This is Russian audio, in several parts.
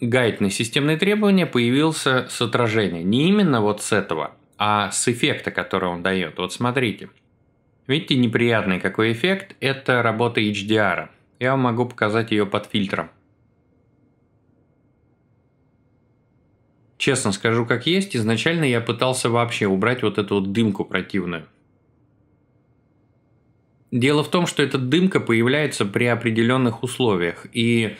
гайд на системные требования появился с отражения. Не именно вот с этого, а с эффекта, который он дает. Вот смотрите. Видите, неприятный какой эффект? Это работа HDR. Я вам могу показать ее под фильтром. Честно скажу, как есть, изначально я пытался вообще убрать вот эту вот дымку противную. Дело в том, что эта дымка появляется при определенных условиях. И,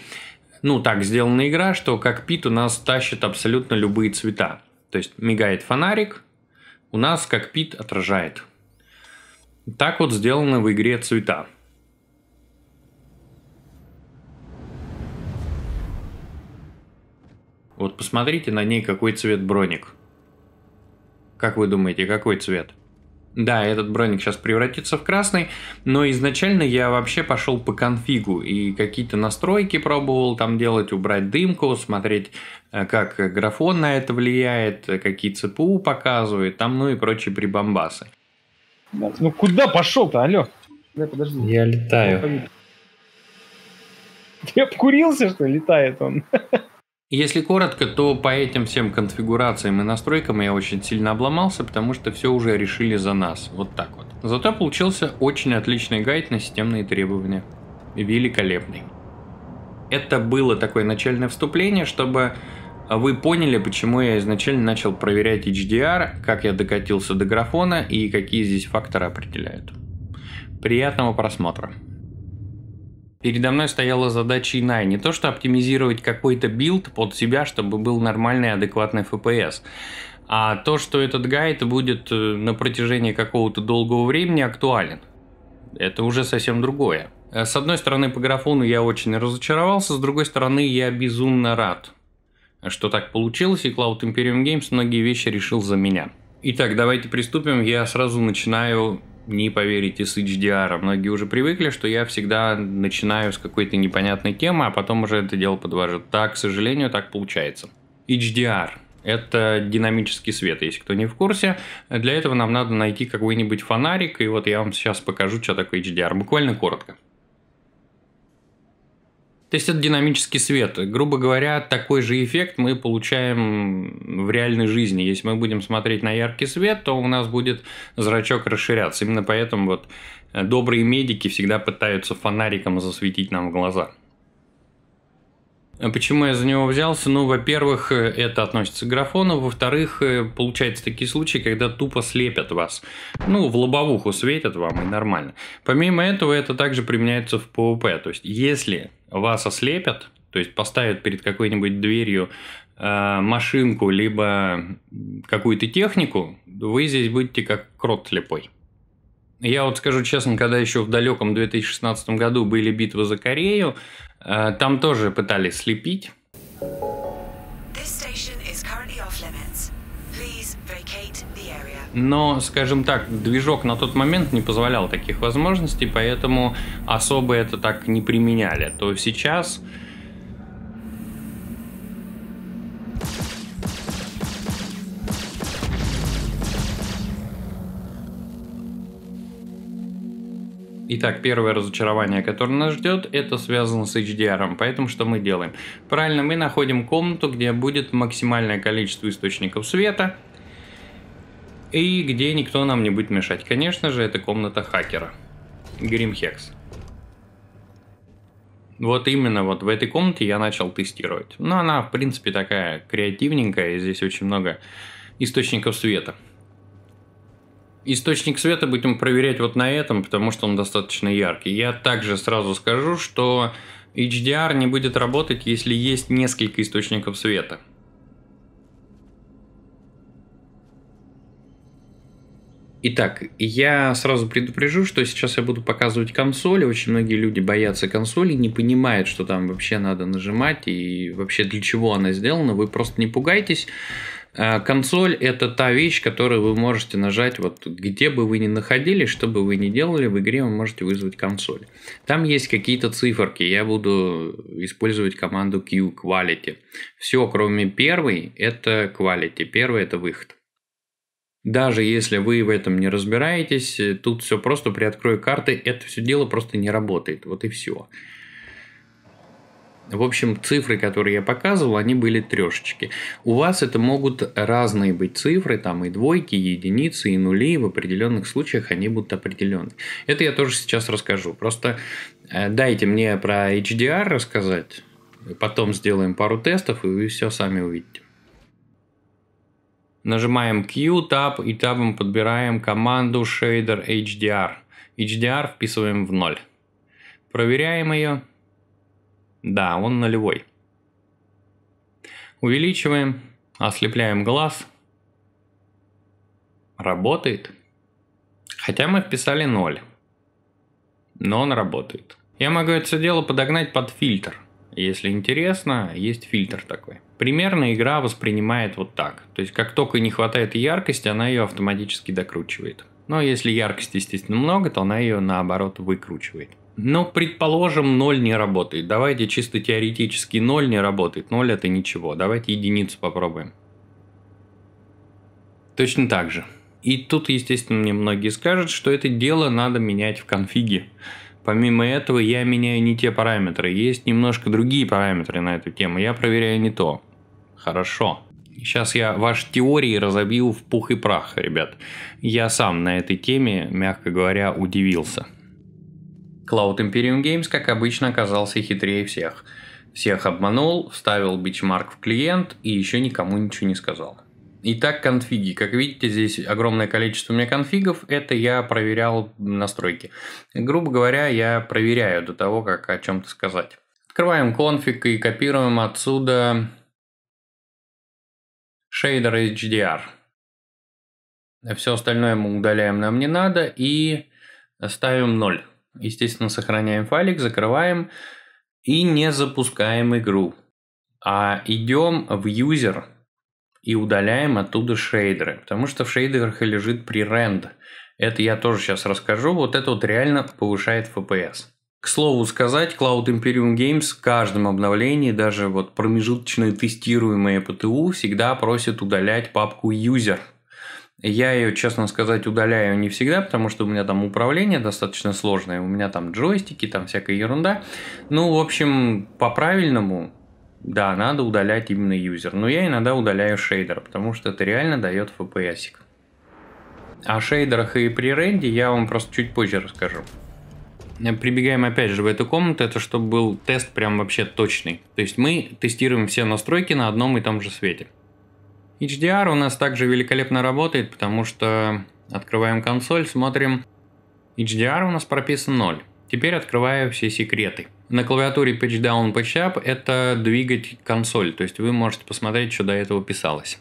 ну, так сделана игра, что кокпит у нас тащит абсолютно любые цвета. То есть мигает фонарик, у нас кокпит отражает. Так вот сделаны в игре цвета. Вот посмотрите на ней, какой цвет броник. Как вы думаете, какой цвет? Да, этот броник сейчас превратится в красный, но изначально я вообще пошел по конфигу и какие-то настройки пробовал там делать, убрать дымку, смотреть, э, как графон на это влияет, какие ЦПУ показывает, там, ну и прочие прибамбасы. Ну куда пошел-то, алло? Да, подожди. Я летаю. Ты обкурился, что летает он? Если коротко, то по этим всем конфигурациям и настройкам я очень сильно обломался, потому что все уже решили за нас. Вот так вот. Зато получился очень отличный гайд на системные требования. Великолепный. Это было такое начальное вступление, чтобы вы поняли, почему я изначально начал проверять HDR, как я докатился до графона и какие здесь факторы определяют. Приятного просмотра. Передо мной стояла задача иная. Не то, что оптимизировать какой-то build под себя, чтобы был нормальный, адекватный FPS, а то, что этот гайд будет э, на протяжении какого-то долгого времени актуален. Это уже совсем другое. Э, с одной стороны, по графону я очень разочаровался, с другой стороны, я безумно рад, что так получилось, и Cloud Imperium Games многие вещи решил за меня. Итак, давайте приступим. Я сразу начинаю не поверите, с HDR. Многие уже привыкли, что я всегда начинаю с какой-то непонятной темы, а потом уже это дело подвожу. Так, к сожалению, так получается. HDR – это динамический свет, если кто не в курсе. Для этого нам надо найти какой-нибудь фонарик, и вот я вам сейчас покажу, что такое HDR. Буквально коротко. То есть это динамический свет. Грубо говоря, такой же эффект мы получаем в реальной жизни. Если мы будем смотреть на яркий свет, то у нас будет зрачок расширяться. Именно поэтому вот э, добрые медики всегда пытаются фонариком засветить нам в глаза. А почему я за него взялся? Ну, во-первых, э, это относится к графону. Во-вторых, э, получается такие случаи, когда тупо слепят вас. Ну, в лобовуху светят вам, и нормально. Помимо этого, это также применяется в PvP. То есть, если вас ослепят, то есть поставят перед какой-нибудь дверью э, машинку, либо какую-то технику, вы здесь будете как крот слепой. Я вот скажу честно, когда еще в далеком 2016 году были битвы за Корею, э, там тоже пытались слепить. Но, скажем так, движок на тот момент не позволял таких возможностей, поэтому особо это так не применяли. То сейчас Итак, первое разочарование, которое нас ждет, это связано с HDR. Поэтому что мы делаем? Правильно, мы находим комнату, где будет максимальное количество источников света – и где никто нам не будет мешать. Конечно же, это комната хакера. Гримхекс. Вот именно вот в этой комнате я начал тестировать. Но ну, она, в принципе, такая креативненькая, и здесь очень много источников света. Источник света будем проверять вот на этом, потому что он достаточно яркий. Я также сразу скажу, что HDR не будет работать, если есть несколько источников света. Итак, я сразу предупрежу, что сейчас я буду показывать консоли. Очень многие люди боятся консоли, не понимают, что там вообще надо нажимать и вообще для чего она сделана. Вы просто не пугайтесь. А, консоль – это та вещь, которую вы можете нажать, вот где бы вы ни находились, что бы вы ни делали, в игре вы можете вызвать консоль. Там есть какие-то циферки, я буду использовать команду Q Quality. Все, кроме первой, это Quality. Первый – это выход. Даже если вы в этом не разбираетесь, э, тут все просто приоткрою карты, это все дело просто не работает. Вот и все. В общем, цифры, которые я показывал, они были трешечки. У вас это могут разные быть цифры, там и двойки, и единицы, и нули, в определенных случаях они будут определены. Это я тоже сейчас расскажу. Просто э, дайте мне про HDR рассказать, потом сделаем пару тестов, и вы все сами увидите. Нажимаем Q, Tab и табом подбираем команду Shader HDR. HDR вписываем в 0. Проверяем ее. Да, он нулевой. Увеличиваем, ослепляем глаз. Работает. Хотя мы вписали 0. Но он работает. Я могу это все дело подогнать под фильтр. Если интересно, есть фильтр такой. Примерно игра воспринимает вот так. То есть, как только не хватает яркости, она ее автоматически докручивает. Но если яркости, естественно, много, то она ее наоборот выкручивает. Но, предположим, 0 не работает. Давайте чисто теоретически 0 не работает. 0 это ничего. Давайте единицу попробуем. Точно так же. И тут, естественно, мне многие скажут, что это дело надо менять в конфиге. Помимо этого, я меняю не те параметры. Есть немножко другие параметры на эту тему. Я проверяю не то. Хорошо. Сейчас я ваши теории разобью в пух и прах, ребят. Я сам на этой теме, мягко говоря, удивился. Cloud Imperium Games, как обычно, оказался хитрее всех. Всех обманул, вставил бичмарк в клиент и еще никому ничего не сказал. Итак, конфиги. Как видите, здесь огромное количество у меня конфигов. Это я проверял настройки. Грубо говоря, я проверяю до того, как о чем-то сказать. Открываем конфиг и копируем отсюда шейдер HDR. Все остальное мы удаляем, нам не надо. И ставим 0. Естественно, сохраняем файлик, закрываем и не запускаем игру. А идем в user и удаляем оттуда шейдеры, потому что в шейдерах лежит пререндер. Это я тоже сейчас расскажу. Вот это вот реально повышает FPS. К слову сказать, Cloud Imperium Games в каждом обновлении, даже вот промежуточное тестируемое ПТУ, всегда просит удалять папку user – я ее, честно сказать, удаляю не всегда, потому что у меня там управление достаточно сложное, у меня там джойстики, там всякая ерунда. Ну, в общем, по-правильному, да, надо удалять именно юзер. Но я иногда удаляю шейдер, потому что это реально дает FPS. О шейдерах и преренде я вам просто чуть позже расскажу. Прибегаем опять же в эту комнату, это чтобы был тест прям вообще точный. То есть мы тестируем все настройки на одном и том же свете. HDR у нас также великолепно работает, потому что открываем консоль, смотрим. HDR у нас прописан 0. Теперь открываю все секреты. На клавиатуре Patch Down, Patch Up это двигать консоль, то есть вы можете посмотреть, что до этого писалось.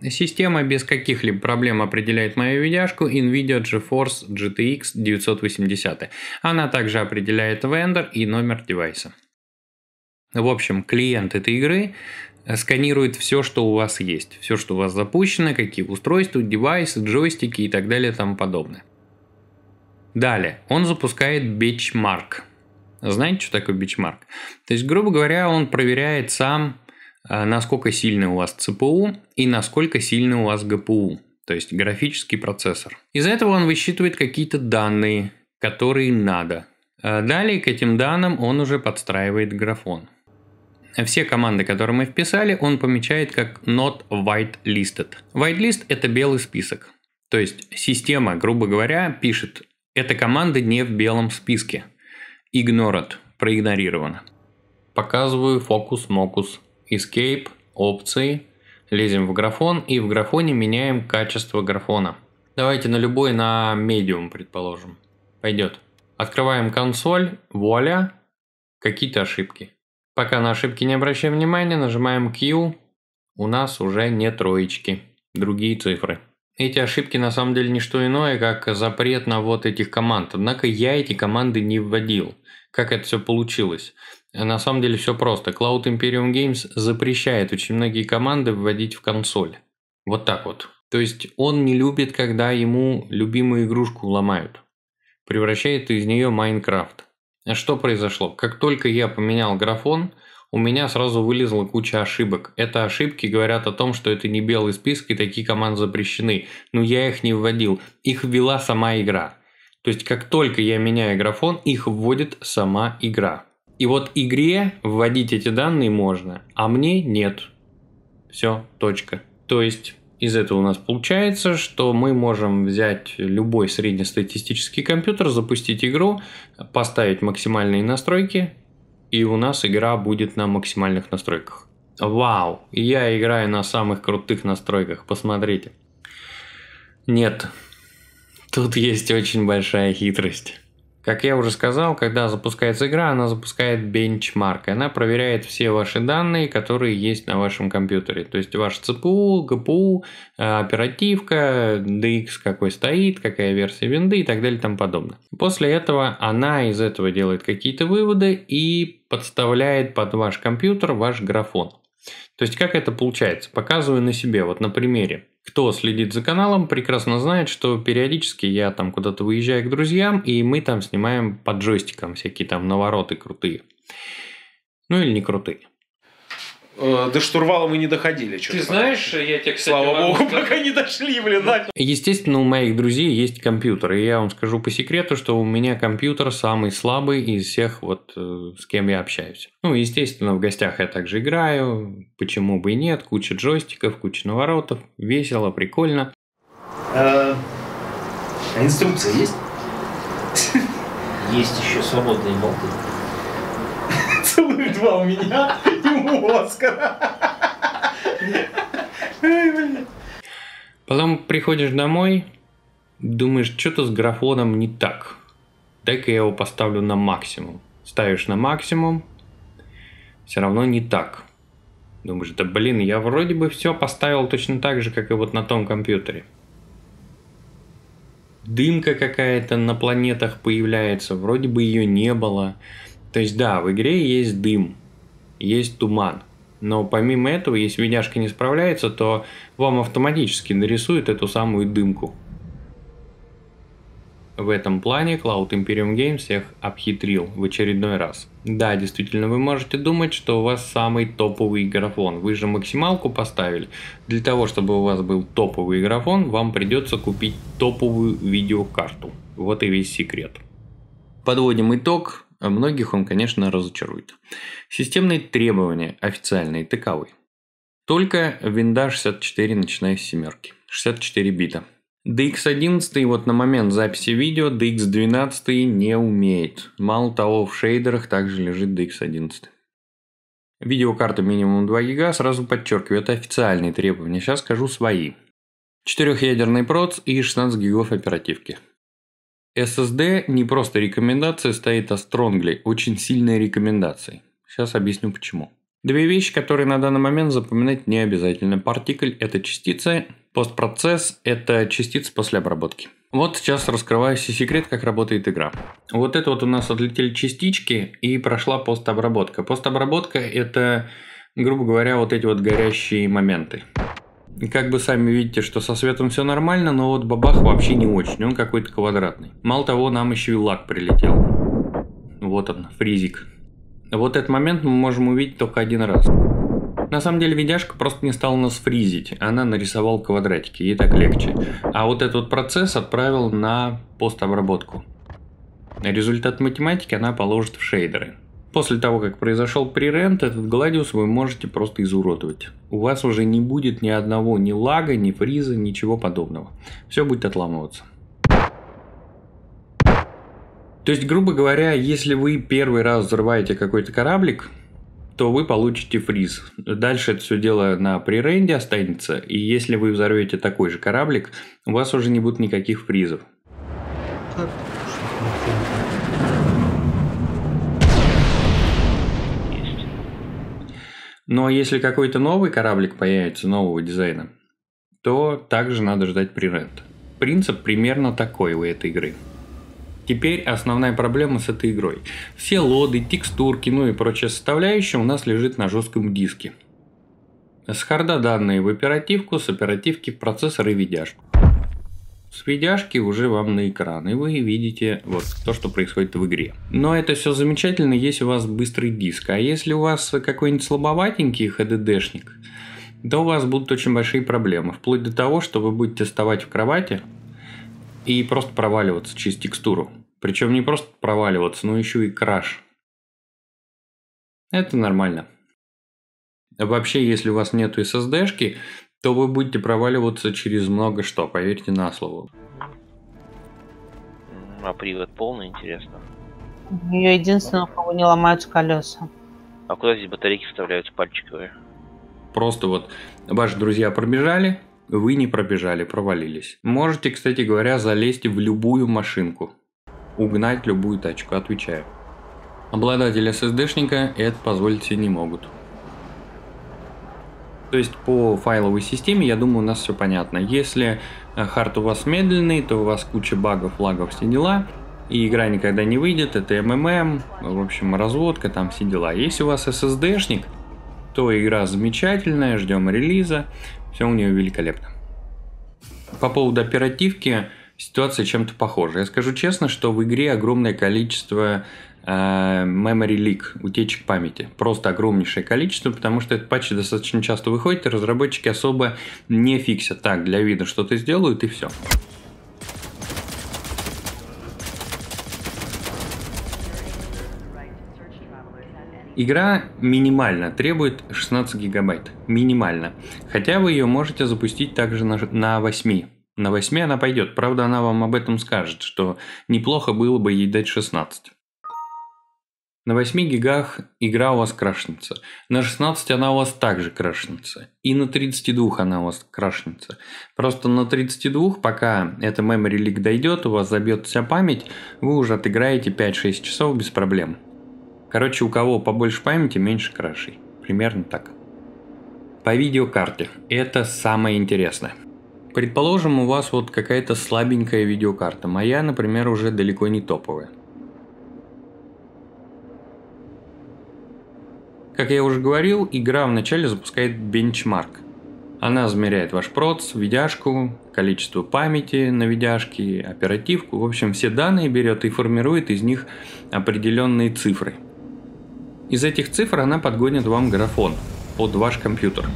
Система без каких-либо проблем определяет мою видяшку NVIDIA GeForce GTX 980. Она также определяет вендор и номер девайса. В общем, клиент этой игры сканирует все, что у вас есть. Все, что у вас запущено, какие устройства, девайсы, джойстики и так далее и тому подобное. Далее, он запускает бенчмарк. Знаете, что такое бенчмарк? То есть, грубо говоря, он проверяет сам, а, насколько сильный у вас ЦПУ и насколько сильный у вас ГПУ, то есть графический процессор. Из этого он высчитывает какие-то данные, которые надо. А далее к этим данным он уже подстраивает графон все команды, которые мы вписали, он помечает как not whitelisted. Whitelist – это белый список. То есть система, грубо говоря, пишет, эта команда не в белом списке. Ignored, проигнорирована. Показываю фокус-мокус. Escape, опции, лезем в графон и в графоне меняем качество графона. Давайте на любой, на medium, предположим. Пойдет. Открываем консоль, вуаля, какие-то ошибки. Пока на ошибки не обращаем внимания, нажимаем Q, у нас уже не троечки, другие цифры. Эти ошибки на самом деле не что иное, как запрет на вот этих команд. Однако я эти команды не вводил. Как это все получилось? На самом деле все просто. Cloud Imperium Games запрещает очень многие команды вводить в консоль. Вот так вот. То есть он не любит, когда ему любимую игрушку ломают. Превращает из нее Майнкрафт. Что произошло? Как только я поменял графон, у меня сразу вылезла куча ошибок. Это ошибки говорят о том, что это не белый список и такие команды запрещены. Но я их не вводил. Их ввела сама игра. То есть, как только я меняю графон, их вводит сама игра. И вот игре вводить эти данные можно, а мне нет. Все, точка. То есть из этого у нас получается, что мы можем взять любой среднестатистический компьютер, запустить игру, поставить максимальные настройки, и у нас игра будет на максимальных настройках. Вау, я играю на самых крутых настройках, посмотрите. Нет, тут есть очень большая хитрость. Как я уже сказал, когда запускается игра, она запускает бенчмарк. Она проверяет все ваши данные, которые есть на вашем компьютере. То есть ваш ЦПУ, ГПУ, э, оперативка, DX какой стоит, какая версия винды и так далее и тому подобное. После этого она из этого делает какие-то выводы и подставляет под ваш компьютер ваш графон. То есть как это получается? Показываю на себе, вот на примере. Кто следит за каналом, прекрасно знает, что периодически я там куда-то выезжаю к друзьям, и мы там снимаем под джойстиком всякие там навороты крутые. Ну или не крутые. Э, до штурвала мы не доходили. Ты знаешь, я тебе, кстати, Слава богу, сказать- пока не дошли, блин. да. Естественно, у моих друзей есть компьютер, и я вам скажу по секрету, что у меня компьютер самый слабый из всех, вот э, с кем я общаюсь. Ну, естественно, в гостях я также играю, почему бы и нет, куча джойстиков, куча наворотов, весело, прикольно. А инструкция есть? Есть еще свободные болты. Целых два у меня у Оскара. Потом приходишь домой, думаешь, что-то с графоном не так. Дай-ка я его поставлю на максимум. Ставишь на максимум, все равно не так. Думаешь, да блин, я вроде бы все поставил точно так же, как и вот на том компьютере. Дымка какая-то на планетах появляется, вроде бы ее не было. То есть да, в игре есть дым, есть туман. Но помимо этого, если видяшка не справляется, то вам автоматически нарисует эту самую дымку. В этом плане Cloud Imperium Games всех обхитрил в очередной раз. Да, действительно, вы можете думать, что у вас самый топовый графон. Вы же максималку поставили. Для того, чтобы у вас был топовый графон, вам придется купить топовую видеокарту. Вот и весь секрет. Подводим итог. А Многих он, конечно, разочарует. Системные требования официальные таковы. Только Windows 64 начиная с семерки. 64 бита. DX11 вот на момент записи видео DX12 не умеет. Мало того, в шейдерах также лежит DX11. Видеокарта минимум 2 гига, сразу подчеркиваю, это официальные требования. Сейчас скажу свои. Четырехъядерный проц и 16 гигов оперативки. SSD не просто рекомендация стоит, а strongly, очень сильная рекомендация. Сейчас объясню почему. Две вещи, которые на данный момент запоминать не обязательно. Партикль – это частица, постпроцесс – это частица после обработки. Вот сейчас раскрываю все секрет, как работает игра. Вот это вот у нас отлетели частички и прошла постобработка. Постобработка – это, грубо говоря, вот эти вот горящие моменты. Как бы сами видите, что со светом все нормально, но вот бабах вообще не очень, он какой-то квадратный. Мало того, нам еще и лак прилетел. Вот он, фризик. Вот этот момент мы можем увидеть только один раз. На самом деле видяшка просто не стала нас фризить, она нарисовала квадратики, ей так легче. А вот этот процесс отправил на постобработку. Результат математики она положит в шейдеры. После того, как произошел прерент, этот гладиус вы можете просто изуродовать. У вас уже не будет ни одного ни лага, ни фриза, ничего подобного. Все будет отламываться. То есть, грубо говоря, если вы первый раз взрываете какой-то кораблик, то вы получите фриз. Дальше это все дело на преренде останется, и если вы взорвете такой же кораблик, у вас уже не будет никаких фризов. Ну а если какой-то новый кораблик появится, нового дизайна, то также надо ждать прерент. Принцип примерно такой у этой игры. Теперь основная проблема с этой игрой. Все лоды, текстурки, ну и прочая составляющая у нас лежит на жестком диске. С харда данные в оперативку, с оперативки в процессор и видяшку. С видяшки уже вам на экран, и вы видите вот то, что происходит в игре. Но это все замечательно, если у вас быстрый диск. А если у вас какой-нибудь слабоватенький HDD-шник, то у вас будут очень большие проблемы. Вплоть до того, что вы будете вставать в кровати и просто проваливаться через текстуру. Причем не просто проваливаться, но еще и краш. Это нормально. Вообще, если у вас нет SSD-шки, то вы будете проваливаться через много что, поверьте на слово. А привод полный, интересно. Ее единственное, у кого не ломаются колеса. А куда здесь батарейки вставляются пальчиковые? Просто вот ваши друзья пробежали, вы не пробежали, провалились. Можете, кстати говоря, залезть в любую машинку. Угнать любую тачку, отвечаю. Обладатели SSD-шника это позволить себе не могут. То есть по файловой системе, я думаю, у нас все понятно. Если э, хард у вас медленный, то у вас куча багов, лагов, все дела. И игра никогда не выйдет, это МММ, в общем, разводка, там все дела. Если у вас SSD-шник, то игра замечательная, ждем релиза, все у нее великолепно. По поводу оперативки ситуация чем-то похожа. Я скажу честно, что в игре огромное количество memory leak, утечек памяти. Просто огромнейшее количество, потому что этот патч достаточно часто выходит, и разработчики особо не фиксят. Так, для вида что-то сделают, и все. Игра минимально требует 16 гигабайт. Минимально. Хотя вы ее можете запустить также на, на 8. На 8 она пойдет. Правда, она вам об этом скажет, что неплохо было бы ей дать 16. На 8 гигах игра у вас крашнется. На 16 она у вас также крашнется. И на 32 она у вас крашнется. Просто на 32, пока эта memory leak дойдет, у вас забьет вся память, вы уже отыграете 5-6 часов без проблем. Короче, у кого побольше памяти, меньше крашей. Примерно так. По видеокарте. Это самое интересное. Предположим, у вас вот какая-то слабенькая видеокарта. Моя, например, уже далеко не топовая. Как я уже говорил, игра вначале запускает бенчмарк. Она измеряет ваш проц, видяшку, количество памяти на видяшке, оперативку. В общем, все данные берет и формирует из них определенные цифры. Из этих цифр она подгонит вам графон под ваш компьютер.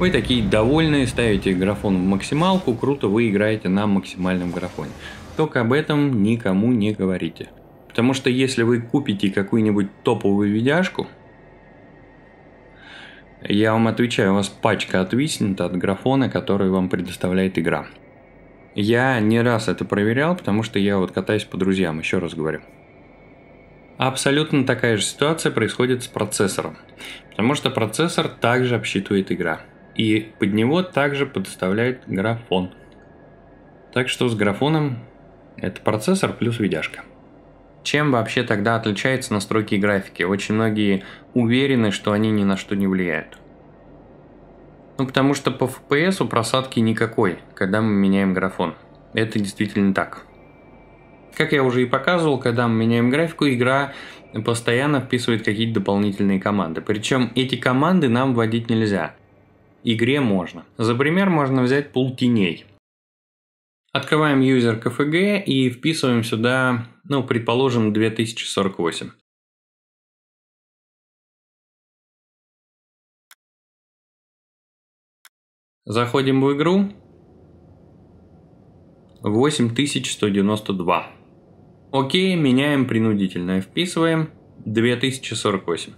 Вы такие довольные, ставите графон в максималку, круто вы играете на максимальном графоне. Только об этом никому не говорите. Потому что если вы купите какую-нибудь топовую видяшку, я вам отвечаю, у вас пачка отвиснет от графона, который вам предоставляет игра. Я не раз это проверял, потому что я вот катаюсь по друзьям, еще раз говорю. Абсолютно такая же ситуация происходит с процессором, потому что процессор также обсчитывает игра, и под него также подставляет графон. Так что с графоном это процессор плюс видяшка. Чем вообще тогда отличаются настройки графики? Очень многие уверены, что они ни на что не влияют. Ну, потому что по FPS просадки никакой, когда мы меняем графон. Это действительно так. Как я уже и показывал, когда мы меняем графику, игра постоянно вписывает какие-то дополнительные команды. Причем эти команды нам вводить нельзя. Игре можно. За пример можно взять пул теней. Открываем юзер KFG и вписываем сюда, ну, предположим, 2048. Заходим в игру. 8192. Окей, меняем принудительно. Вписываем 2048.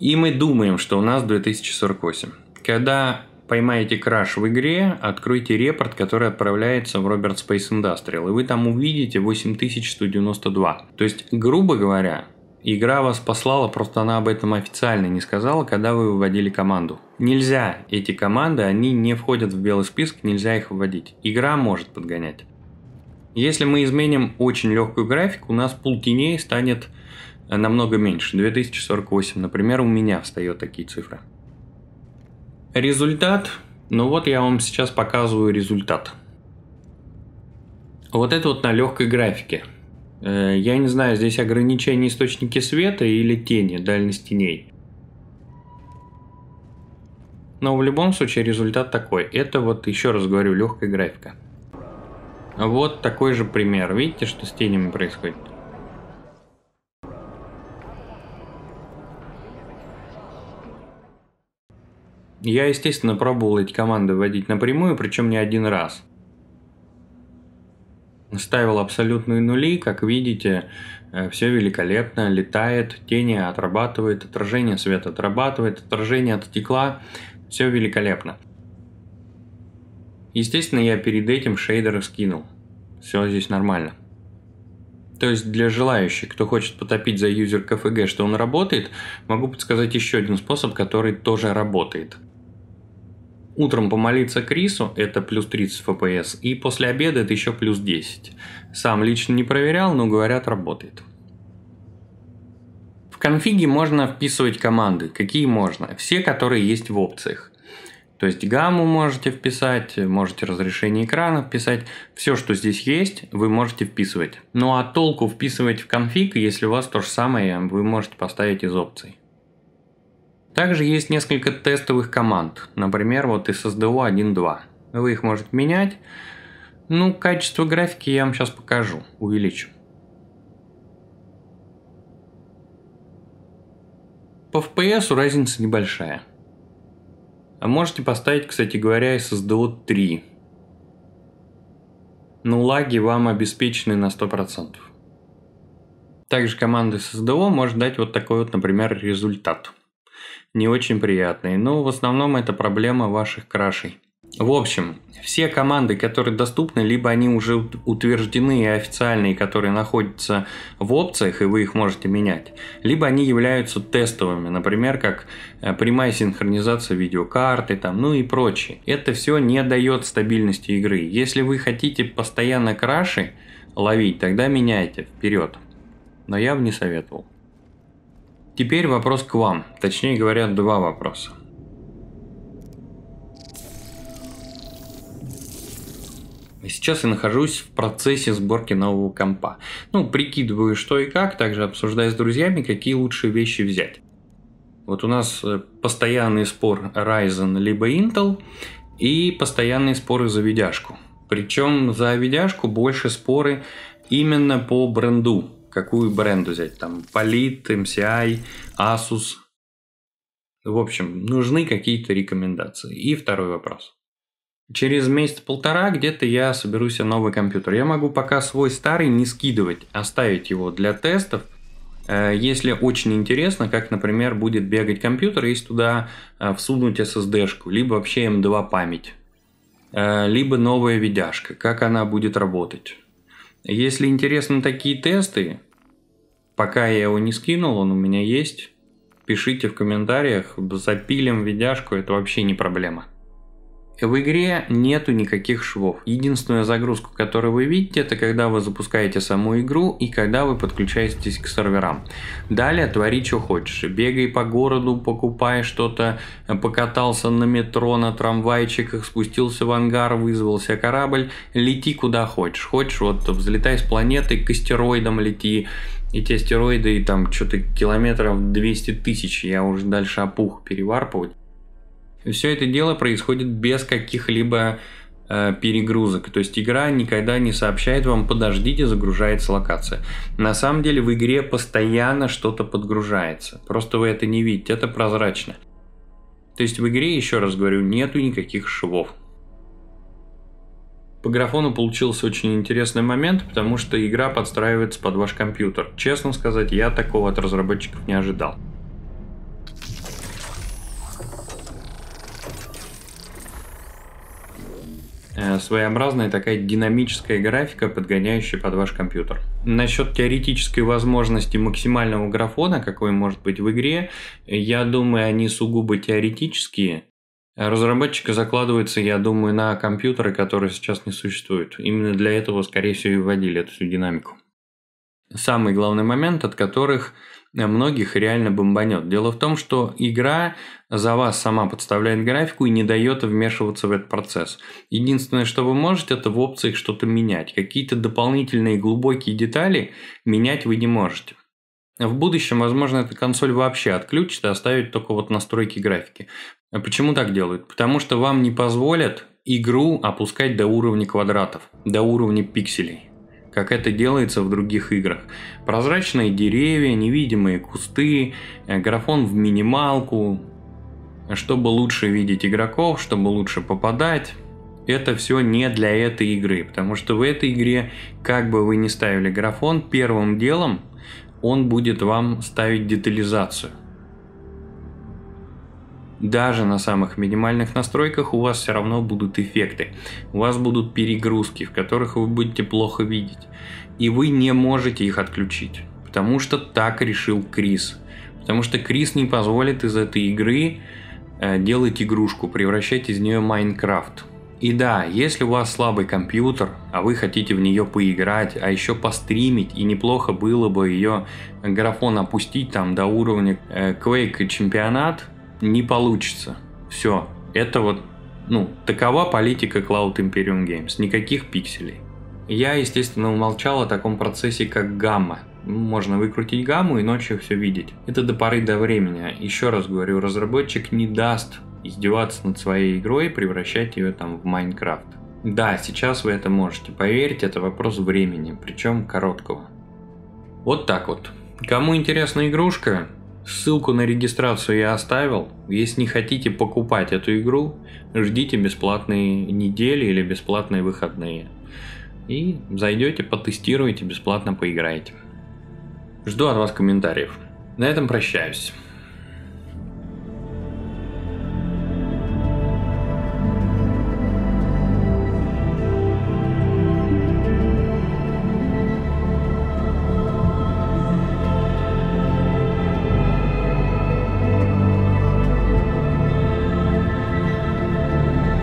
И мы думаем, что у нас 2048. Когда поймаете краш в игре, откройте репорт, который отправляется в Роберт Space Industrial, и вы там увидите 8192. То есть, грубо говоря, игра вас послала, просто она об этом официально не сказала, когда вы выводили команду. Нельзя эти команды, они не входят в белый список, нельзя их вводить. Игра может подгонять. Если мы изменим очень легкую графику, у нас пул теней станет намного меньше. 2048, например, у меня встает такие цифры. Результат. Ну вот я вам сейчас показываю результат. Вот это вот на легкой графике. Э, Я не знаю, здесь ограничение источники света или тени, дальность теней. Но в любом случае результат такой. Это вот, еще раз говорю, легкая графика. Вот такой же пример. Видите, что с тенями происходит? Я, естественно, пробовал эти команды вводить напрямую, причем не один раз. ставил абсолютные нули, как видите, все великолепно, летает, тени отрабатывает, отражение света отрабатывает, отражение от стекла, все великолепно. Естественно, я перед этим шейдеры скинул. Все здесь нормально. То есть для желающих, кто хочет потопить за юзер КФГ, что он работает, могу подсказать еще один способ, который тоже работает. Утром помолиться Крису – это плюс 30 FPS, и после обеда это еще плюс 10. Сам лично не проверял, но говорят, работает. В конфиге можно вписывать команды. Какие можно? Все, которые есть в опциях. То есть гамму можете вписать, можете разрешение экрана вписать. Все, что здесь есть, вы можете вписывать. Ну а толку вписывать в конфиг, если у вас то же самое, вы можете поставить из опций. Также есть несколько тестовых команд. Например, вот SSDO 1.2. Вы их можете менять. Ну, качество графики я вам сейчас покажу. Увеличу. По FPS разница небольшая. А можете поставить, кстати говоря, SSDO 3. Но лаги вам обеспечены на 100%. Также команда SSDO может дать вот такой вот, например, результат. Не очень приятный, но в основном это проблема ваших крашей. В общем, все команды, которые доступны, либо они уже утверждены и официальные, которые находятся в опциях, и вы их можете менять, либо они являются тестовыми, например, как э, прямая синхронизация видеокарты, там, ну и прочее. Это все не дает стабильности игры. Если вы хотите постоянно краши ловить, тогда меняйте вперед. Но я бы не советовал. Теперь вопрос к вам, точнее говоря, два вопроса. Сейчас я нахожусь в процессе сборки нового компа. Ну, прикидываю, что и как, также обсуждаю с друзьями, какие лучшие вещи взять. Вот у нас э, постоянный спор Ryzen либо Intel и постоянные споры за видяшку. Причем за видяшку больше споры именно по бренду. Какую бренду взять? Там Polit, MCI, Asus. В общем, нужны какие-то рекомендации. И второй вопрос. Через месяц-полтора где-то я соберу себе новый компьютер. Я могу пока свой старый не скидывать, оставить его для тестов. Э, если очень интересно, как, например, будет бегать компьютер, если туда э, всунуть SSD-шку, либо вообще M2 память, э, либо новая видяшка, как она будет работать. Если интересны такие тесты, пока я его не скинул, он у меня есть, пишите в комментариях, запилим видяшку, это вообще не проблема. В игре нету никаких швов. Единственная загрузка, которую вы видите, это когда вы запускаете саму игру и когда вы подключаетесь к серверам. Далее твори, что хочешь. Бегай по городу, покупай что-то, покатался на метро, на трамвайчиках, спустился в ангар, вызвался корабль, лети куда хочешь. Хочешь, вот взлетай с планеты, к астероидам лети, эти астероиды, там что-то километров 200 тысяч, я уже дальше опух переварпывать. Все это дело происходит без каких-либо э, перегрузок. То есть игра никогда не сообщает вам, подождите, загружается локация. На самом деле в игре постоянно что-то подгружается. Просто вы это не видите, это прозрачно. То есть в игре, еще раз говорю, нету никаких швов. По графону получился очень интересный момент, потому что игра подстраивается под ваш компьютер. Честно сказать, я такого от разработчиков не ожидал. Своеобразная такая динамическая графика, подгоняющая под ваш компьютер. Насчет теоретической возможности максимального графона, какой может быть в игре, я думаю, они сугубо теоретические. Разработчика закладывается, я думаю, на компьютеры, которые сейчас не существуют. Именно для этого, скорее всего, и вводили эту всю динамику. Самый главный момент, от которых многих реально бомбанет. Дело в том, что игра за вас сама подставляет графику и не дает вмешиваться в этот процесс. Единственное, что вы можете, это в опциях что-то менять. Какие-то дополнительные глубокие детали менять вы не можете. В будущем, возможно, эта консоль вообще отключит и оставит только вот настройки графики. А почему так делают? Потому что вам не позволят игру опускать до уровня квадратов, до уровня пикселей как это делается в других играх. Прозрачные деревья, невидимые кусты, э, графон в минималку, чтобы лучше видеть игроков, чтобы лучше попадать. это все не для этой игры, потому что в этой игре, как бы вы ни ставили графон, первым делом он будет вам ставить детализацию. Даже на самых минимальных настройках у вас все равно будут эффекты. У вас будут перегрузки, в которых вы будете плохо видеть. И вы не можете их отключить. Потому что так решил Крис. Потому что Крис не позволит из этой игры э, делать игрушку, превращать из нее Майнкрафт. И да, если у вас слабый компьютер, а вы хотите в нее поиграть, а еще постримить, и неплохо было бы ее графон опустить там до уровня э, Quake чемпионат, не получится. Все, это вот, ну, такова политика Cloud Imperium Games, никаких пикселей. Я, естественно, умолчал о таком процессе, как гамма. Можно выкрутить гамму и ночью все видеть. Это до поры до времени. Еще раз говорю, разработчик не даст издеваться над своей игрой и превращать ее там в Майнкрафт. Да, сейчас вы это можете. Поверьте, это вопрос времени, причем короткого. Вот так вот. Кому интересна игрушка, ссылку на регистрацию я оставил. Если не хотите покупать эту игру, ждите бесплатные недели или бесплатные выходные. И зайдете, потестируете, бесплатно поиграете. Жду от вас комментариев. На этом прощаюсь.